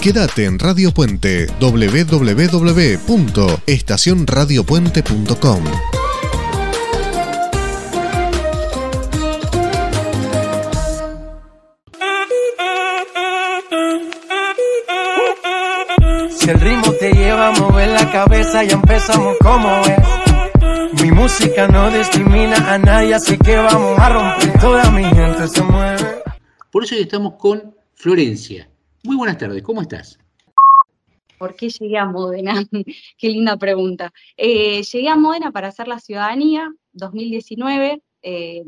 Quédate en Radio Puente www.estacionradiopuente.com. Si el ritmo te lleva a mover la cabeza, ya empezamos como es. Mi música no discrimina a nadie, así que vamos a romper. Toda mi gente se mueve. Por eso estamos con Florencia. Muy buenas tardes, ¿cómo estás? ¿Por qué llegué a Módena? qué linda pregunta. Eh, llegué a Módena para hacer la ciudadanía 2019. Eh,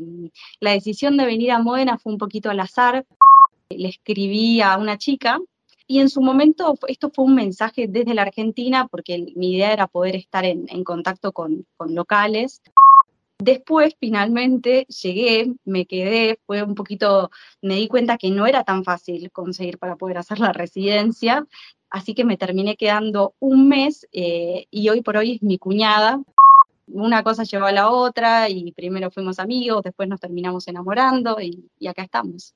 la decisión de venir a Módena fue un poquito al azar. Le escribí a una chica y en su momento esto fue un mensaje desde la Argentina porque mi idea era poder estar en, contacto con, locales. Después, finalmente, llegué, me quedé, fue un poquito, me di cuenta que no era tan fácil conseguir para poder hacer la residencia, así que me terminé quedando un mes eh, y hoy por hoy es mi cuñada. Una cosa llevó a la otra y primero fuimos amigos, después nos terminamos enamorando y acá estamos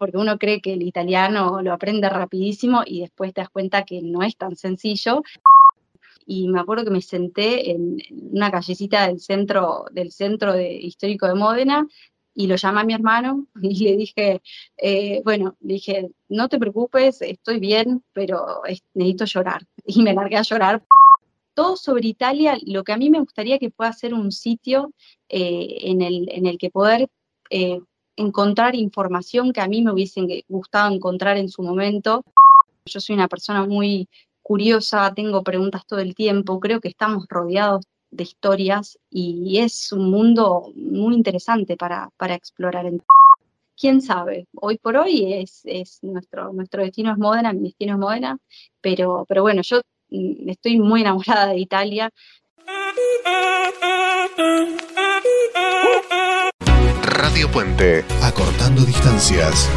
porque uno cree que el italiano lo aprende rapidísimo y después te das cuenta que no es tan sencillo. Y me acuerdo que me senté en una callecita del centro, del centro histórico de Módena y lo llamé a mi hermano y le dije, eh, bueno, dije, no te preocupes, estoy bien, pero necesito llorar. Y me largué a llorar. Todo sobre Italia, lo que a mí me gustaría que pueda ser un sitio eh, en, el, en el que poder eh, encontrar información que a mí me hubiese gustado encontrar en su momento. Yo soy una persona muy curiosa, tengo preguntas todo el tiempo, creo que estamos rodeados de historias y es un mundo muy interesante para, para explorar. Quién sabe, hoy por hoy es, es, nuestro, nuestro destino es Módena, mi destino es Módena, pero, pero bueno, yo mm, estoy muy enamorada de Italia. Radio Puente, acortando distancias.